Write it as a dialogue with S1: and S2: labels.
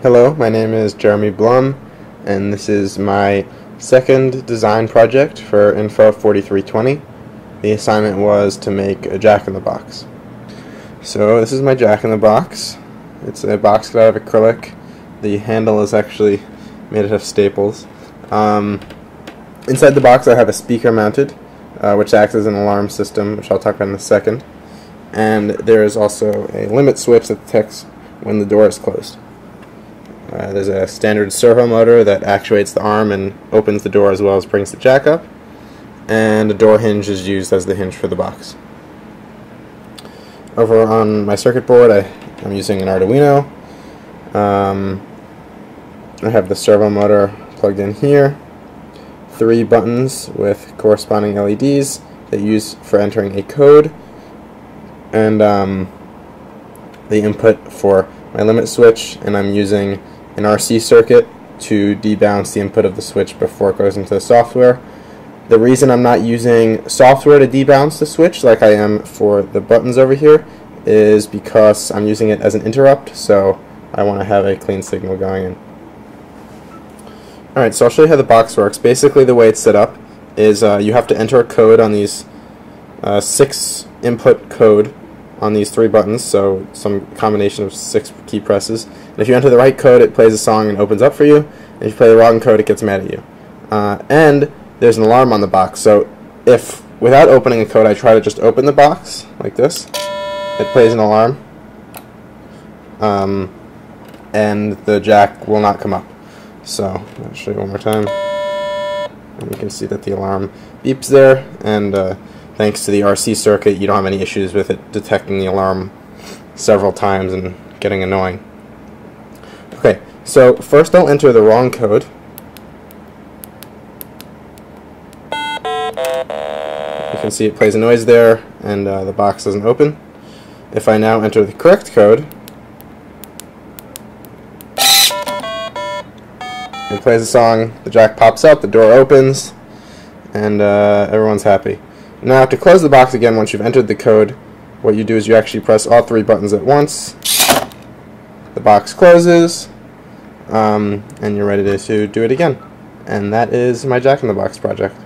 S1: Hello, my name is Jeremy Blum, and this is my second design project for Info 4320. The assignment was to make a jack-in-the-box. So this is my jack-in-the-box. It's a box cut out of acrylic. The handle is actually made out of staples. Um, inside the box I have a speaker mounted, uh, which acts as an alarm system, which I'll talk about in a second. And there is also a limit switch that detects when the door is closed. Uh, there's a standard servo motor that actuates the arm and opens the door as well as brings the jack up. And a door hinge is used as the hinge for the box. Over on my circuit board, I, am using an Arduino. Um, I have the servo motor plugged in here. Three buttons with corresponding LEDs that use for entering a code. And um, the input for my limit switch, and I'm using an RC circuit to debounce the input of the switch before it goes into the software. The reason I'm not using software to debounce the switch like I am for the buttons over here is because I'm using it as an interrupt, so I want to have a clean signal going in. Alright, so I'll show you how the box works. Basically the way it's set up is uh, you have to enter a code on these uh, six input code on these three buttons, so some combination of six key presses. And if you enter the right code, it plays a song and opens up for you. And if you play the wrong code, it gets mad at you. Uh, and there's an alarm on the box, so if without opening a code I try to just open the box, like this, it plays an alarm. Um, and the jack will not come up. So, I'll show you one more time. And you can see that the alarm beeps there, and uh, thanks to the RC circuit, you don't have any issues with it detecting the alarm several times and getting annoying. Okay, so first I'll enter the wrong code. You can see it plays a noise there, and uh, the box doesn't open. If I now enter the correct code, it plays a song, the jack pops up, the door opens, and uh, everyone's happy. Now to close the box again once you've entered the code, what you do is you actually press all three buttons at once. The box closes, um, and you're ready to do it again. And that is my Jack in the Box project.